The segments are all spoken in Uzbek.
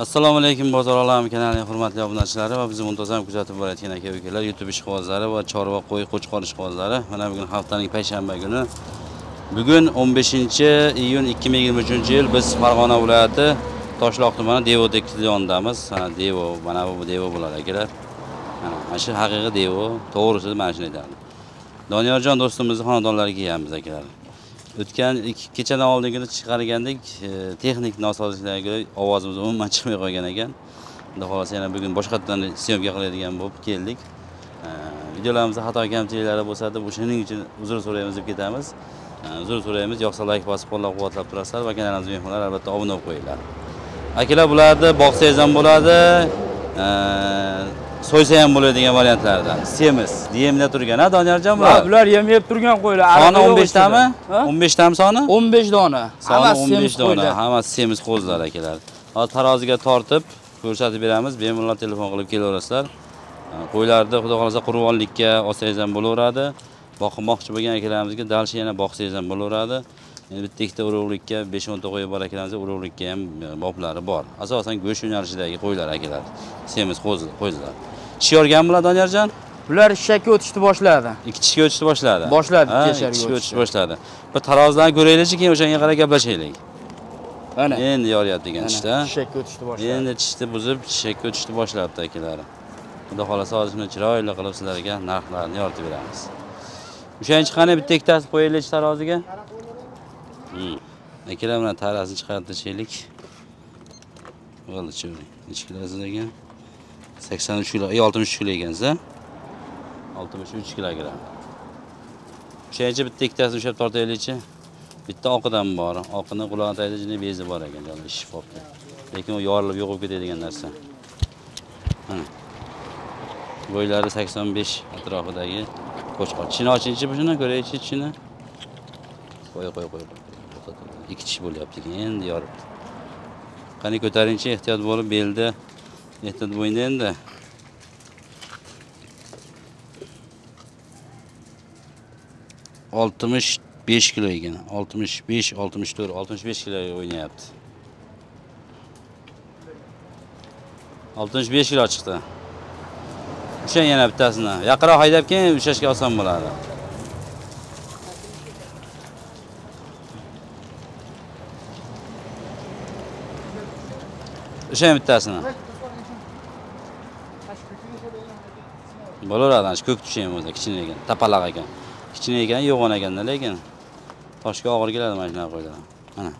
assalomu alaykum bozor olami kanalining hurmatli obunachilari va bizni muntazam kuzatib borayotgan aka ukalar youtube ishqibozlari va chorva qo'y qo'chqor ishqibozlari. Mana bugun haftaning payshanba kuni bugun 15 iyun 2023 yil biz farg'ona viloyati toshloq tumani devo yonidamiz devo mana bu devo bo'ladi akalar. Mana shu haqiqiy devo. To'g'risi mana shuni aytadi. Doniyorjon do'stimizni xonadonlariga kelganmiz akalar. O'tgan kechadan oldingini chiqargandik e, texnik nosozliklarga ko'ra ovozimiz umuman chiqmay qolgan ekan. Xudo xohlasa yana bugun boshqatdan syomka qiladigan bo'lib keldik. E, Videolarimizda xato kamchiliklari bo'lsa deb o'shaning uchun uzr so'raymiz deb ketamiz. E, uzr so'raymiz yoqsa layk bosib qo'llab quvvatlab turasizlar va kanalimizni mehmonlar albatta obuna bo'lib qo'yinglar. Akalar bularni boqsangiz ham bo'ladi. So'ysa ham bo'ladigan variantlardan. Semiz dmda turgan a doniyorjon bular? Bular yem yeb turgan qo'ylar. soni Araqa yo'q 15 tami ichida. Ha? 15 tami soni? 15 dona. soni 15 semiz dona. hammasi semiz qo'zilar akalar. Hozir taroziga tortib ko'rsatib beramiz. Bemalol telefon qilib kelaverasizlar. Qo'ylarni xudo xohlasa qurbonlikka olsangiz ham bo'laveradi. Boqmoqchi bo'lgan akalarimizga dalshi yana boqsangiz ham bo'laveradi bitta ikkita urug'likka 5-10 ta qo'yi bor akalarimizga urug'likka ham e, boplari bor asosan go'sht yo'nalishidagi qo'ylar akalar semiz qo'zi qo'zilar tish yorganmilar doniyorjon Bular shakka o'tishni boshladi. ikki tishga o'tishni boshladi Boshladi, Ha, ikki ikki yasharga tishga o'tishni. boshladi bir tarozidan ko'raylikchi keyin o'shanga qarab gaplashaylik Mana. endi yoryapti ekan Mana, tishda Shakka o'tishni boshladi. endi tishni buzib shakka o'tishni boshlabdi akalari xudo xohlasa hozir shuni chiroyli qilib sizlarga narxlarini yoritib beramiz o'shanchi qani bitta ikkitasi qo'yaylikchi taroziga. Akalar mana tarasini chiqarib tashlaylik bo'ldi chiqing nechi kilosiz ekan sakson uch kilo. E oltmish uch kilo ekansiz a oltmish uch kilogramm o'shancha bitta ikkitasini ushlab tortaylikchi bitta oqidan bor oqini qulog'ini tagida jini bezi bor ekan joni ishib lekin u yorilib yo'q bo'lib ketadigan narsa mana bo'ylari sakson besh atrofidagi qo'chqor tishini ochingchi bu shuni ko'raylikchi tishini qo'y qo'y qo'y ikki tish bo'lyapti endi yoribdi qani ko'taringchi ehtiyot bo'lib belda. Ehtiyot bo'lingda endi. Oltmish besh kilo ekan. Oltmish besh oltmish to'rt oltmish besh kilo o'ynayapti. Oltmish besh kilo chiqdi. Ushlang yana bittasini. Yaqinroq haydab keling ushlashga oson bo'ladi. Ushlang bittasini bo'laveradi ana shu ko'k tushi ham o'zi kichkina ekan tapaloq ekan kichkina ekan yo'g'on ekanda lekin toshga og'ir keladi mana shunaqa qo'ylar mana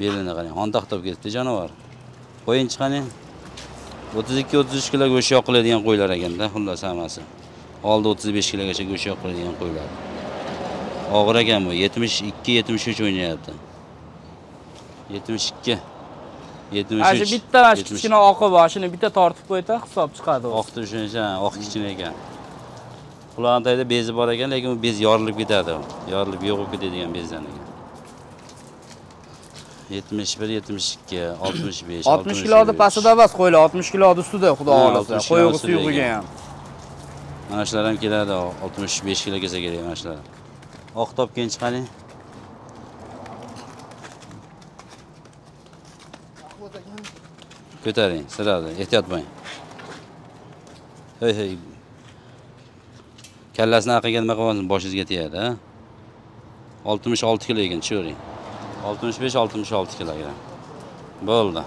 belini qarang xontaxta bo'lib ketibdi jonivor qo'ying qani o'ttiz ikki o'ttiz uch kilo go'sht yoqiladigan qo'ylar ekanda xullas hammasi oldi o'ttiz besh kilogacha go'sht yoqiladigan qo'ylar og'ir ekan bu yetmish ikki yetmish uch o'ynayapti yetmish ikki yetmish Ana shu uch bitta mana shu kichkina oqi bor. Shuni bitta tortib qo'ysa hisob chiqadi. o'zi. oq tushunicha oq kichkina ekan tagida bezi bor ekan lekin u bez yorilib ketadi yorilib yo'q bo'lib ketadigan bezdan ekan yetmish bir yetmish ikki oltmish besh 60 kiloni pastida emas qo'ylar, 60 kiloni ustida xudo Ha, xohlasa. 60 Qo'y kilo o'g'isi ustida yo'qiga ekan. ham. mana shular ham keladi oltmish besh kilo kelsa kerak mana shular oq topgan chiqani ko'taring siradi ehtiyot bo'ling. Hey hey. Kallasini aqlga nima qilyapsiz boshingizga tegadi a oltmish olti kilo ekan tushavering oltmish besh oltmish olti kilogramm bo'ldi.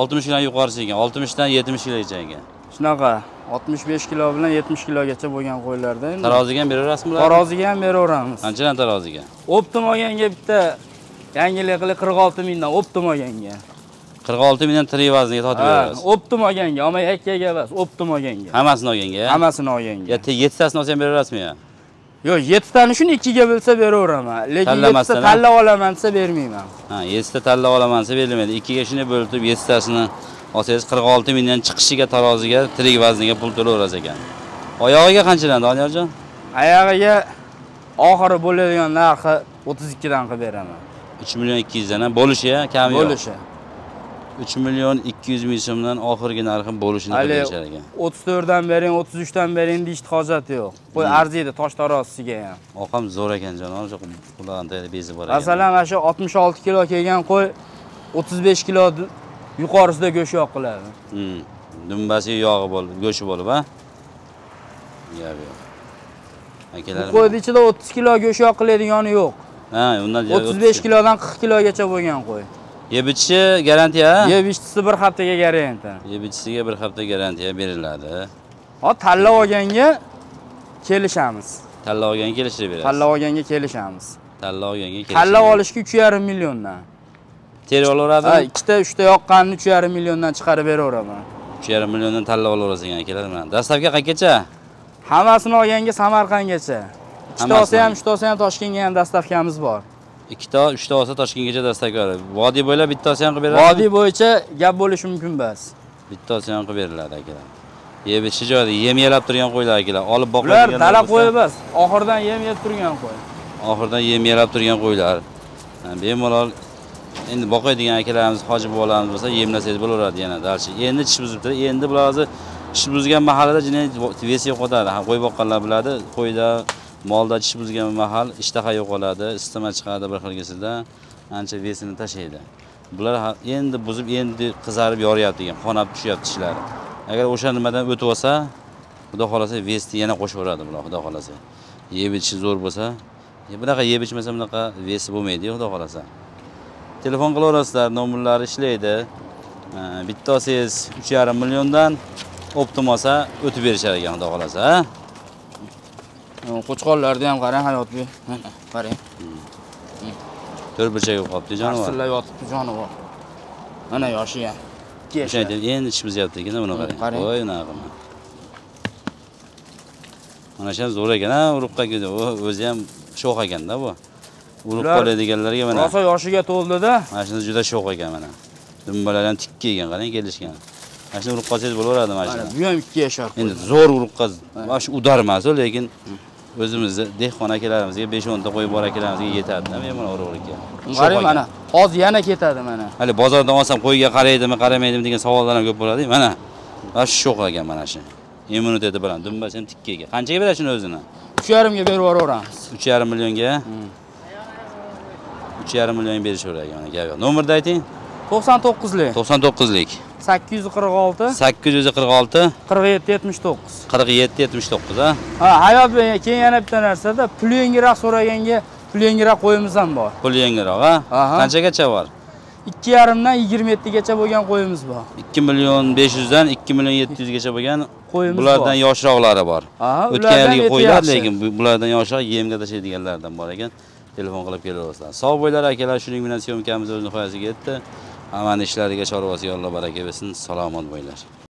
oltmish kilodan yuqorisi ekan oltmishdan yetmish kilogacha ekan. Shunaqa 65 kilo bilan 70 kilogacha bo'lgan qo'ylarda endi taroziga ham beraverasizmi taroziga ham beraveramiz. qanchadan taroziga. Optim olganga bitta yangilik qilib 46 mingdan optim olganga. Qirq olti mingdan tirik vazniga sotib Ha, berasiz optim olganga, ammo yakkaga emas, optim olganga. hammasini olganga Hammasini olganga. ya te- yettitasini olsa ham beraverasizmi ya Yo'q, 7 tani shuni ikkiga bo'lsa beraveraman. Lekin 7 Tanlamasdan, ta tanlab olaman desa bermayman. ha yettita tanlab olaman desa berilmaydi ikkiga shuni bo'lib yettitasini olsangiz qirq olti mingdan chiqishiga taroziga tirik vazniga pul to'laverasiz ekan oyog'iga qanchadan doniyorjon Oyog'iga oxiri bo'ladigan narxi 32 dan qilib beraman. uch million ikki yuzdan ham bo'lishi ya kami yo'q Bo'lishi. Uch million ikki yuz ming so'mdan oxirgi narxi bo'lishini Hali qilishar ekan 34 dan bering, 33 dan bering deyishni hojati yo'q. Qo'y Hmm. arziydi tosh tarozisiga ham. oqam zo'r ekan jon o'sha qulog'ini tagida bezi bor ekan Masalan, mana shu 66 kilo kelgan qo'y 35 kilo Yuqorisida go'sht yo'q qiladi. Hmm. Dumbasiga yog'i bo'lib, go'shi bo'lib, ha? Gap yo'q. Bu Akalar. qo'yni ichida 30 kilo go'sht yo'q qiladigani yo'q. Ha, undan 35 kilodan 40 kilogacha bo'lgan qo'y. Yeb ichishi garantiya, ha? Yeb ichisi bir haftaga garanti. Yeb ichisiga bir hafta garantiya beriladi. Hop tanlab olganga kelishamiz. Tanlab olganga kelishib berasiz. Tanlab olganga kelishamiz. Tanlab olganga. Tanlab olishga 3,5 milliondan. Terib Ha, olaveradimi? ikkita, uchta yoqqanini 3,5 milliondan chiqarib beraveraman. 3,5 milliondan tanlab olaverasiz ekan akalar bilan. Dastavka qayergacha? Hammasini olganga Samarqandgacha. Ikkita olsa ham, uchta olsa ham Toshkentga ham dastavkamiz bor. Ikkita, uchta olsa Toshkentgacha dastavka bor. Vodiy bo'ylab bittasi ham qilib beradi. Vodiy bo'yicha gap bo'lishi mumkin emas. Bittasi ham qilib beriladi akalar. Yeb ichishi joyida yem yalab turgan qo'ylar akalar. Olib Ular boqadiganlar dala qo'yi emas, oxirdan yem yeb turgan qo'y. Oxirdan yem yalab turgan qo'ylar. Bemalol endi boqadigan akalarimiz, hoji bobolarimiz bo'lsa yemlasangiz bo'laveradi yana dalchi. Endi tish buzibdi. Endi bular hozir tish buzgan mahalida jinoyat vesi yo'qotadi. Qo'y boqqanlar biladi. Qo'yda molda tish buzgan mahal ishtaha yo'qoladi, isitma chiqadi bir xilgisida. Ancha vesini tashlaydi. Bular endi buzib, endi qizarib yoriyapti degan qonab tushyapti tishlari. Agar o'sha nimadan o'tib olsa, Xudo xolasa vesni yana qo'shaveradi bular, Xudo xolasa. Yeb ichishi zo'r bo'lsa, e, bunaqa yeb ichmasa bunaqa vesi bo'lmaydi, Xudo xolasa. Telefon qilaverasizlar, nomerlari ishlaydi. E, Bitta olsangiz 3,5 milliondan optim olsa o'tib berishar ekan, Xudo xolasa. Qo'chqonlarni ham qarang hayotga. Mana, qarang. To'rt burchak bo'lib qolibdi jonivor. Qarsillab yotibdi jonivor. Mana yoshi ham. O'sha aytib, endi ish buzyapti ekan, buni qarang. Voy, unaqa qilma. Mana shu ham zo'r ekan, ha, kedi. O, o'zi ham sho'x ekanda bu. Urib qoladiganlarga mana. Rosa yoshiga to'ldida. Mana shunda juda sho'x ekan mana. Dumbalar ham tikka ekan, qarang kelishgan. Mana shuni urib qolsangiz bo'laveradi mana shuni. bu ham 2 yashar. Endi zo'r urubqa, mana shu udar emas, lekin o'zimizni dehqon akalarimizga 5-10 ta qo'y bor akalarimizga yetadi. Bemalol urug'likka. Qarang mana. Hozir yana ketadi mana. Hali bozordan olsam qo'yga qaraydimi, qaramaydimi degan savollar ham ko'p bo'ladi. Mana mana shu sho'x ekan mana shu. Immuniteti bilan dumbasi ham tikka ekan. Qanchaga beradi shuni o'zini? 3,5 ga berib yuboraveramiz. 3,5 millionga. 3,5 million berishaverar ekan mana gap yo'q. Nomerni ayting. 99lik 99lik 846 846 47 79. 47 79 ha. Ha, hayot keyin yana bitta narsada pul yangiroq so'raganga pul yangiroq qo'yimiz ham bor. Pul yangiroq ha. Qanchagacha bor? 2,5 dan 27 gacha bo'lgan qo'yimiz bor. 2 million 500 dan 2 million 700 gacha bo'lgan Qo'yimiz bulardan yoshroqlari bor. O'tgan yilgi qo'ylar, lekin bu- bulardan yoshroq yemga tashlaydiganlardan bor ekan. Telefon qilib kelaverasizlar. Sog' bo'linglar akalar, shuning bilan syomkamiz o'z nihoyasiga yetdi. Hammani ishlariga chorvasi Alloh baraka bersin. Salomat bo'linglar.